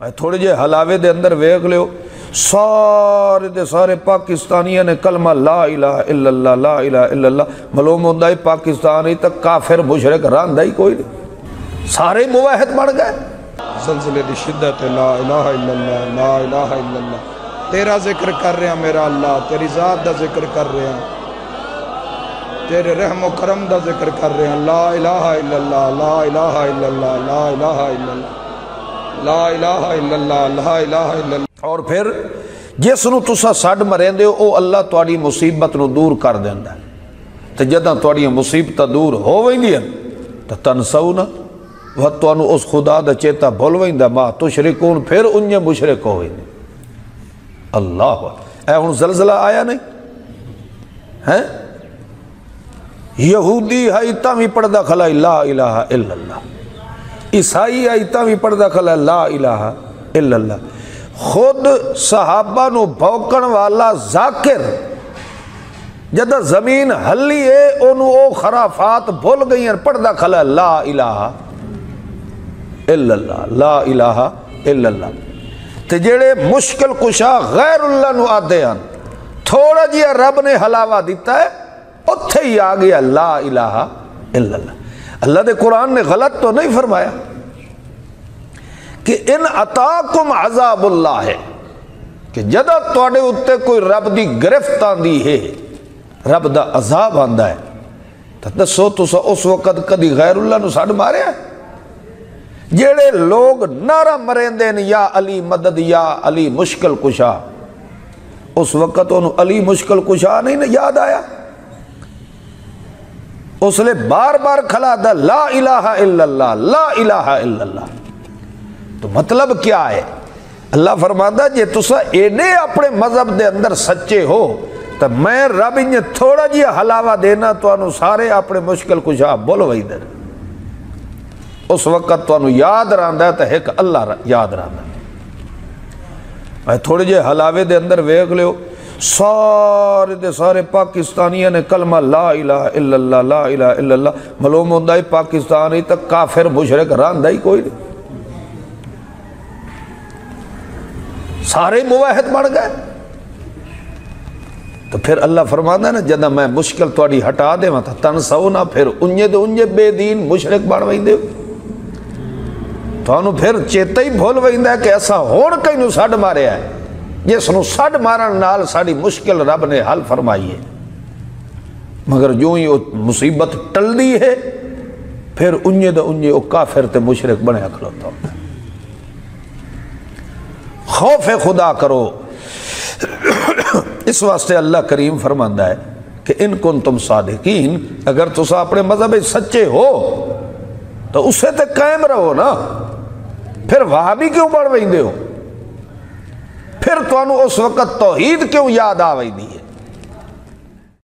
थोड़े जे हलावे दे अंदर वेख लियो। सारे दे सारे पाकिस्तानियों ने कलमा ला इलाहा इल्लल्लाह, ला इलाहा इल्लल्लाह। मालूम है पाकिस्तान ही, तक काफिर, मुशरक रंदा ही कोई नहीं। सारे मुवाहिद बन गए। जलजले की शिद्दत ला इलाहा इल्लल्लाह, ला इलाहा इल्लल्लाह। तेरा ज़िक्र कर रहे मेरा अल्लाह, तेरी ज़ात का ज़िक्र कर रहे तेरे रहम करम का ज़िक्र कर रहे ला इलाहा इल्लल्लाह, ला इलाहा इल्लल्लाह, ला इलाहा इल्लल्लाह। ला इलाहा इल्लल्लाह ला इलाहा इल्लल्लाह और फिर जिस ਨੂੰ ਤੁਸੀਂ ਛੱਡ ਮਰੇਂਦੇ ਹੋ ਉਹ ਅੱਲਾ ਤੁਹਾਡੀ ਮੁਸੀਬਤ ਨੂੰ ਦੂਰ ਕਰ ਦਿੰਦਾ ਹੈ। ਤੇ ਜਦੋਂ ਤੁਹਾਡੀਆਂ ਮੁਸੀਬਤਾਂ ਦੂਰ ਹੋ ਵੈਂਦੀਆਂ ਤਾਂ ਤਨਸਉ ਨਾ ਵਹ ਤੁਹਾਨੂੰ ਉਸ ਖੁਦਾ ਦਾ ਚੇਤਾ ਭੁੱਲ ਵੈਂਦਾ ਮਾ ਤੁਸ਼ਰਿਕੂਨ ਫਿਰ ਉਨ੍ਹਾਂ ਮੁਸ਼ਰਿਕ ਹੋ ਵੈਂਦੇ ਅੱਲਾਹ ਐ ਹੁਣ ਜ਼ਲਜ਼ਲਾ ਆਇਆ ਨਹੀਂ ਹੈ ਯਹੂਦੀ ਹੈ ਤਾਂ ਵੀ ਪੜਦਾ ਖਲਾ ਲਾ ਇਲਾਹਾ ਇਲੱਲਾਹ ਈਸਾਈ ਹੈ ਤਾਂ ਵੀ ਪੜਦਾ ਖਲਾ ਲਾ ਇਲਾਹਾ ਇਲੱਲਾਹ ਖੁਦ ਸਹਾਬਾ ਨੂੰ ਭੌਕਣ ਵਾਲਾ ਜ਼ਾਕਿਰ ਜਦੋਂ ਜ਼ਮੀਨ ਹੱਲੀ ਏ ਉਹਨੂੰ ਉਹ ਖਰਾਫਾਤ ਭੁੱਲ ਗਈਆਂ ਪੜਦਾ ਖਲਾ ਲਾ ਇਲਾਹਾ ਇਲੱਲਾਹ ਲਾ ਇਲਾਹਾ ਇਲੱਲਾਹ ਤੇ ਜਿਹੜੇ ਮੁਸ਼ਕਲ ਕੁਸ਼ਾ ਗੈਰੁੱਲਾ ਨੂੰ ਆਦੇ ਹਨ ਥੋੜਾ ਜਿਹਾ ਰੱਬ ਨੇ ਹਲਾਵਾ ਦਿੱਤਾ ਹੈ ਉੱਥੇ ਹੀ ਆ ਗਿਆ ਲਾ ਇਲਾਹਾ ਇਲੱਲਾਹ अल्लाह के कुरान ने गलत तो नहीं फरमाया कि इन अताकुम अजाबुल्ला है, कि जदा थोड़े उत्ते कोई रब की गिरफ्त आती है, रब का अजाब आता है तो दसो तुस उस वक्त कभी गैरुल्ला सड़ मारिया जेड़े लोग नारा मरेंदे न, या अली मदद, या अली मुश्किल कुशा, उस वक्त उन्होंने अली मुश्किल कुशा नहीं याद आया? उसने बार बार खला दा ला इलाहा इल्लल्लाह, ला इलाहा इल्लल्लाह। तो मतलब क्या है? अल्लाह फरमाता जे तुसा एडे अपने मज़हब दे अंदर सच्चे हो तो मैं रब इन थोड़ा जिहा हलावा देना तो सारे अपने मुश्किल कुशा बोल वही दे उस वक्त तो याद रहा तो एक अल्लाह याद रहा थोड़े जे हलावे दे अंदर वेख लियो सारे दे सारे पाकिस्तानिया ने कलमा ला इला इला ला इला इला मलूम हों पाकिस्तान ही तो काफिर, मुशरक रहा ही कोई नहीं। सारे मुवाहद बन गए। तो फिर अल्लाह फरमाना ना जब मैं मुश्किल थोड़ी हटा देव तो तन सौ ना, फिर उंजे तो उंजे बेदीन मुशरक बन वेंदे तो फिर चेता ही भूल वेंदा कि असा होर कई सड़ मारे है। ਜਿਸ ਨੂੰ ਛੱਡ ਮਾਰਨ ਨਾਲ ਸਾਡੀ ਮੁਸ਼ਕਿਲ ਰੱਬ ਨੇ ਹੱਲ ਫਰਮਾਈ ਹੈ ਮਗਰ ਜੋ ਹੀ ਉਹ ਮੁਸੀਬਤ ਟਲਦੀ ਹੈ ਫਿਰ ਉੰਨੇ ਦਾ ਉੰਨੇ ਉਹ ਕਾਫਰ ਤੇ ਮੁਸ਼ਰਕ ਬਣਿਆ ਖਲੋਤਾ ਹੁੰਦਾ खौफ खुदा करो इस वास्ते अल्लाह करीम फरमांदा है कि इन कुन तुम सादिकीन अगर तुसा अपने मजहब सच्चे हो तो उससे तो कायम रहो ना फिर वहां भी क्यों बढ़ वेंदे हो फिर तुम उस वक्त तोहीद क्यों याद आ वेंदी है